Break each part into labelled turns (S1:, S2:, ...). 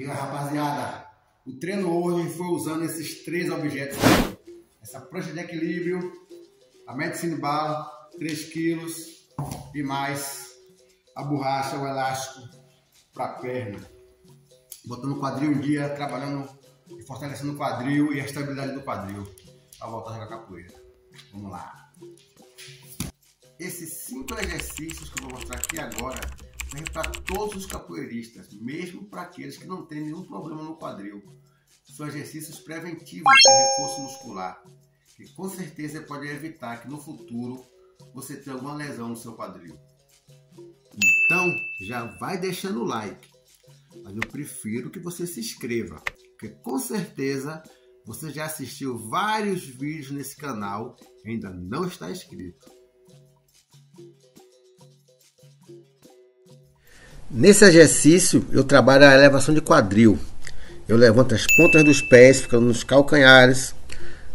S1: Aí, rapaziada, o treino hoje foi usando esses três objetos. Essa prancha de equilíbrio, a medicine bala, 3 quilos e mais a borracha, o elástico para a perna. Botando o quadril em dia, trabalhando e fortalecendo o quadril e a estabilidade do quadril para voltar a jogar capoeira. Vamos lá. Esses cinco exercícios que eu vou mostrar aqui agora servem para todos os capoeiristas, mesmo para aqueles que não têm nenhum problema no quadril. São exercícios preventivos de reforço muscular, que com certeza pode evitar que no futuro você tenha alguma lesão no seu quadril. Então, já vai deixando o like, mas eu prefiro que você se inscreva, porque com certeza você já assistiu vários vídeos nesse canal e ainda não está inscrito. Nesse exercício eu trabalho a elevação de quadril. Eu levanto as pontas dos pés, ficando nos calcanhares,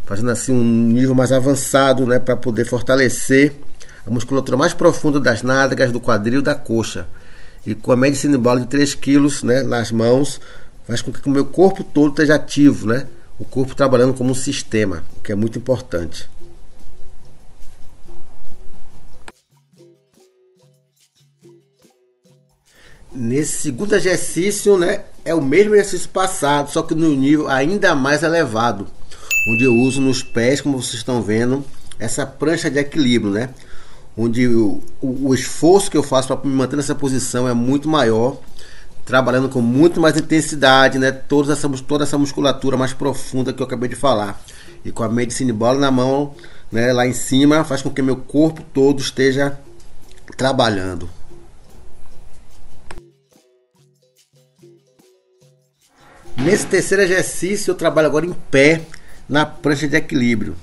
S1: fazendo assim um nível mais avançado, né, para poder fortalecer a musculatura mais profunda das nádegas, do quadril, da coxa. E com a medicina bola de 3 kg né, nas mãos, faz com que o meu corpo todo esteja ativo, né? O corpo trabalhando como um sistema, o que é muito importante. Nesse segundo exercício, né, é o mesmo exercício passado, só que no nível ainda mais elevado, onde eu uso nos pés, como vocês estão vendo, essa prancha de equilíbrio, né? Onde o, o, o esforço que eu faço para me manter nessa posição é muito maior, trabalhando com muito mais intensidade, né? Toda essa, toda essa musculatura mais profunda que eu acabei de falar. E com a medicine bola na mão, né, lá em cima, faz com que meu corpo todo esteja trabalhando. Nesse terceiro exercício eu trabalho agora em pé na prancha de equilíbrio.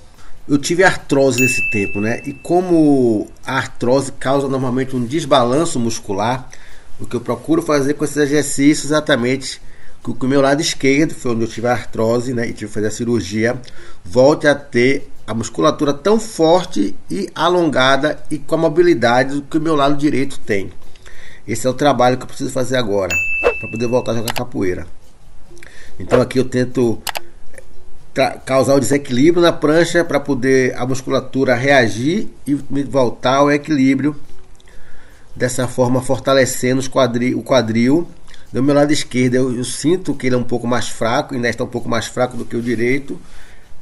S1: Eu tive artrose nesse tempo, né? E como a artrose causa normalmente um desbalanço muscular, o que eu procuro fazer com esses exercícios exatamente que o meu lado esquerdo, foi onde eu tive artrose, né, e tive que fazer a cirurgia, volte a ter a musculatura tão forte e alongada e com a mobilidade que o meu lado direito tem. Esse é o trabalho que eu preciso fazer agora para poder voltar a jogar capoeira. Então aqui eu tento causar o desequilíbrio na prancha para poder a musculatura reagir e voltar ao equilíbrio. Dessa forma fortalecendo quadril, o quadril. Do meu lado esquerdo eu, eu, sinto que ele é um pouco mais fraco, ainda está um pouco mais fraco do que o direito.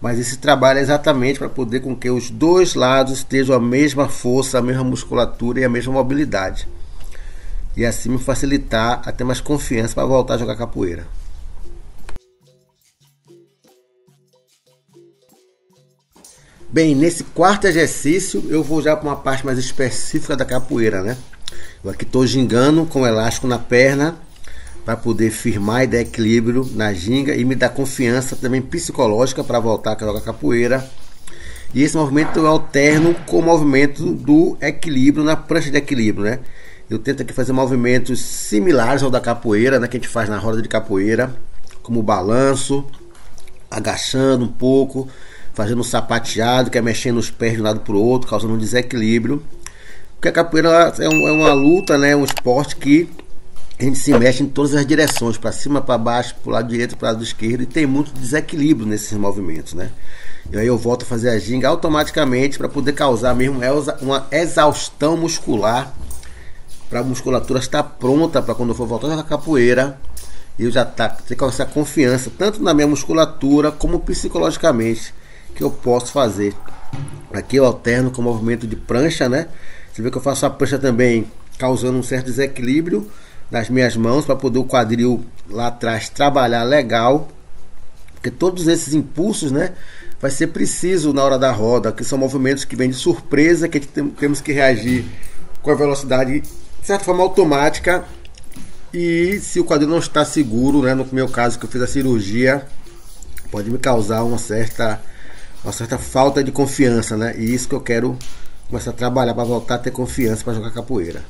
S1: Mas esse trabalho é exatamente para poder com que os dois lados estejam a mesma força, a mesma musculatura e a mesma mobilidade. E assim me facilitar a ter mais confiança para voltar a jogar capoeira. Bem, nesse quarto exercício eu vou já para uma parte mais específica da capoeira, né? Eu aqui estou gingando com elástico na perna para poder firmar e dar equilíbrio na ginga e me dar confiança também psicológica para voltar a jogar capoeira. E esse movimento eu alterno com o movimento do equilíbrio na prancha de equilíbrio, né? Eu tento aqui fazer movimentos similares ao da capoeira, né, que a gente faz na roda de capoeira, como balanço, agachando um pouco, fazendo sapateado, que é mexendo os pés de um lado para o outro, causando um desequilíbrio. Porque a capoeira é, um, é uma luta, né, um esporte que a gente se mexe em todas as direções, para cima, para baixo, para o lado direito, para o lado esquerdo, e tem muito desequilíbrio nesses movimentos, né? E aí eu volto a fazer a ginga automaticamente para poder causar mesmo uma exaustão muscular, para a musculatura estar pronta para quando eu for voltar a capoeira, eu já tá, ter essa confiança, tanto na minha musculatura como psicologicamente, que eu posso fazer. Aqui eu alterno com o movimento de prancha, né? Você vê que eu faço a prancha também causando um certo desequilíbrio nas minhas mãos para poder o quadril lá atrás trabalhar legal. Porque todos esses impulsos, né? Vai ser preciso na hora da roda, que são movimentos que vêm de surpresa, que temos que reagir com a velocidade, de certa forma, automática. E se o quadril não está seguro, né? No meu caso, que eu fiz a cirurgia, pode me causar uma certa uma certa falta de confiança, né? E isso que eu quero começar a trabalhar para voltar a ter confiança para jogar capoeira.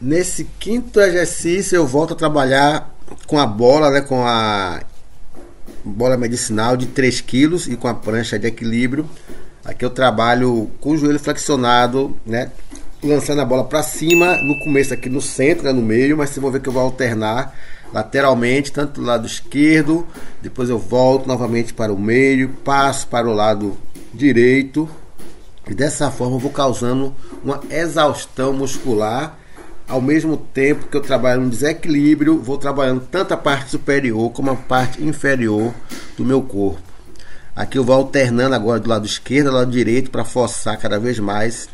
S1: Nesse quinto exercício eu volto a trabalhar com a bola, né, com a bola medicinal de 3 kg e com a prancha de equilíbrio. Aqui eu trabalho com o joelho flexionado, né, lançando a bola para cima, no começo aqui no centro, né, no meio, mas vocês vão ver que eu vou alternar lateralmente, tanto do lado esquerdo, depois eu volto novamente para o meio, passo para o lado direito, e dessa forma eu vou causando uma exaustão muscular, ao mesmo tempo que eu trabalho no desequilíbrio, vou trabalhando tanto a parte superior como a parte inferior do meu corpo. Aqui eu vou alternando agora do lado esquerdo ao lado direito para forçar cada vez mais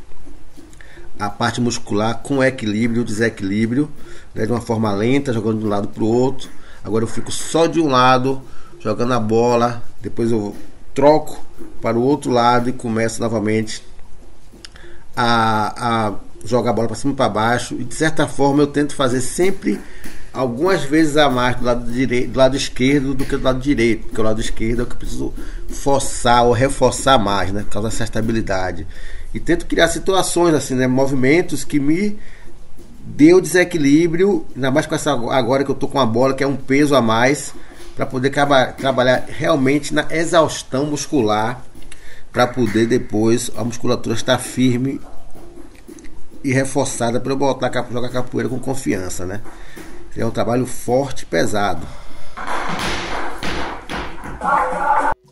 S1: a parte muscular com equilíbrio, desequilíbrio, né, de uma forma lenta, jogando de um lado para o outro. Agora eu fico só de um lado, jogando a bola, depois eu troco para o outro lado e começo novamente a, a jogar a bola para cima e para baixo. E de certa forma eu tento fazer sempre algumas vezes a mais do lado, direito, do lado esquerdo do que do lado direito, porque o lado esquerdo é o que eu preciso forçar ou reforçar mais, né? Por causa dessa estabilidade. E tento criar situações, assim, né? Movimentos que me deu desequilíbrio, ainda mais com essa agora que eu tô com a bola, que é um peso a mais, para poder trabalhar realmente na exaustão muscular, para poder depois a musculatura estar firme e reforçada para eu voltar a jogar capoeira com confiança, né? É um trabalho forte e pesado.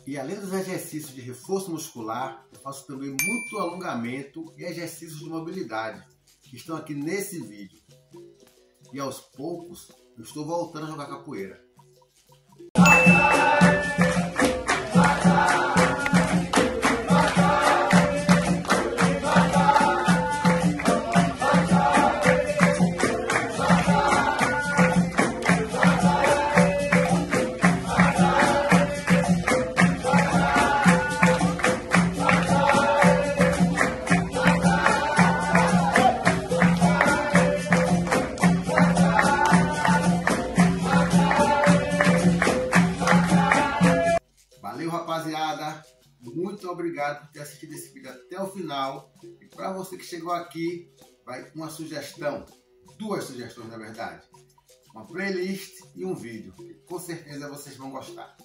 S1: E além dos exercícios de reforço muscular, eu faço também muito alongamento e exercícios de mobilidade, que estão aqui nesse vídeo. E aos poucos, eu estou voltando a jogar capoeira. Muito obrigado por ter assistido esse vídeo até o final. E para você que chegou aqui, vai uma sugestão, duas sugestões na verdade. Uma playlist e um vídeo. Com certeza vocês vão gostar.